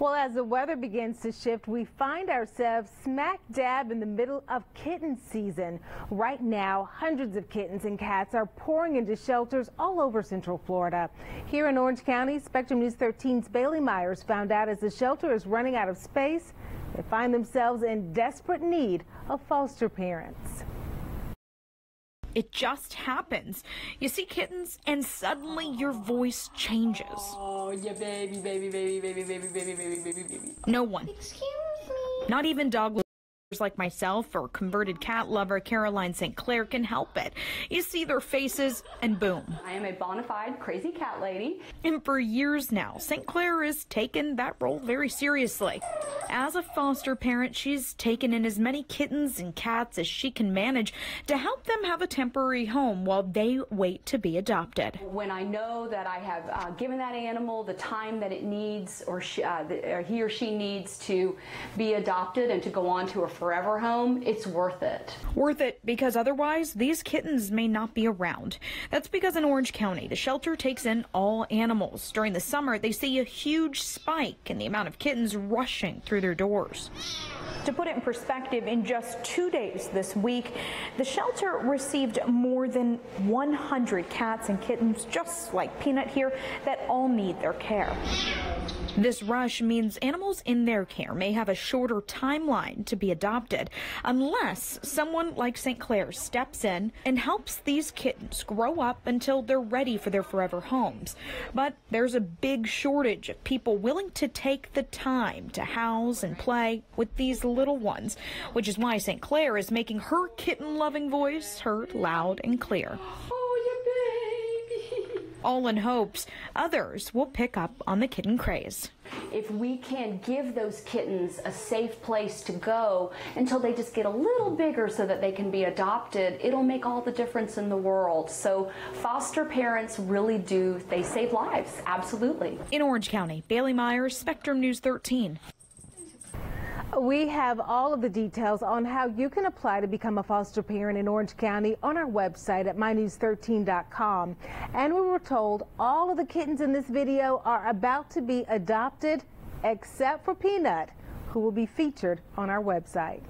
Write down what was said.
Well, as the weather begins to shift, we find ourselves smack dab in the middle of kitten season. Right now, hundreds of kittens and cats are pouring into shelters all over Central Florida. Here in Orange County, Spectrum News 13's Bailey Myers found out as the shelter is running out of space, they find themselves in desperate need of foster parents. It just happens. You see kittens and suddenly your voice changes. Oh, yeah, baby, baby, baby, baby, baby, baby, baby, baby, baby. No one. Excuse me. Not even dog like myself or converted cat lover Caroline St. Clair can help it. You see their faces and boom. I am a bona fide crazy cat lady. And for years now, St. Clair has taken that role very seriously. As a foster parent, she's taken in as many kittens and cats as she can manage to help them have a temporary home while they wait to be adopted. When I know that I have uh, given that animal the time that it needs or, she, uh, or he or she needs to be adopted and to go on to a forever home, it's worth it. Worth it because otherwise these kittens may not be around. That's because in Orange County, the shelter takes in all animals. During the summer, they see a huge spike in the amount of kittens rushing through their doors. To put it in perspective, in just two days this week, the shelter received more than 100 cats and kittens, just like Peanut here, that all need their care. This rush means animals in their care may have a shorter timeline to be adopted unless someone like St. Clair steps in and helps these kittens grow up until they're ready for their forever homes. But there's a big shortage of people willing to take the time to house and play with these little ones, which is why St. Clair is making her kitten loving voice heard loud and clear. Oh. All in hopes others will pick up on the kitten craze. If we can give those kittens a safe place to go until they just get a little bigger so that they can be adopted, it'll make all the difference in the world. So foster parents really do, they save lives, absolutely. In Orange County, Bailey Myers, Spectrum News 13. We have all of the details on how you can apply to become a foster parent in Orange County on our website at mynews13.com. And we were told all of the kittens in this video are about to be adopted except for Peanut, who will be featured on our website.